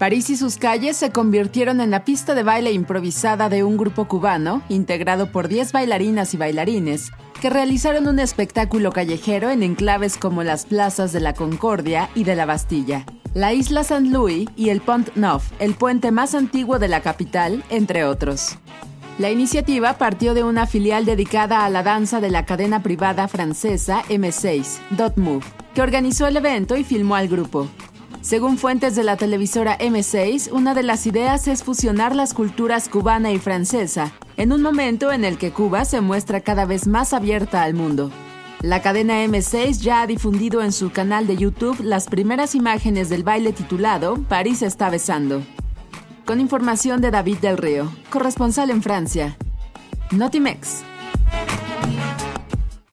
París y sus calles se convirtieron en la pista de baile improvisada de un grupo cubano, integrado por 10 bailarinas y bailarines, que realizaron un espectáculo callejero en enclaves como las plazas de la Concordia y de la Bastilla, la isla Saint Louis y el Pont Neuf, el puente más antiguo de la capital, entre otros. La iniciativa partió de una filial dedicada a la danza de la cadena privada francesa M6, Dot Move, que organizó el evento y filmó al grupo. Según fuentes de la televisora M6, una de las ideas es fusionar las culturas cubana y francesa, en un momento en el que Cuba se muestra cada vez más abierta al mundo. La cadena M6 ya ha difundido en su canal de YouTube las primeras imágenes del baile titulado París está besando. Con información de David del Río, corresponsal en Francia. Notimex.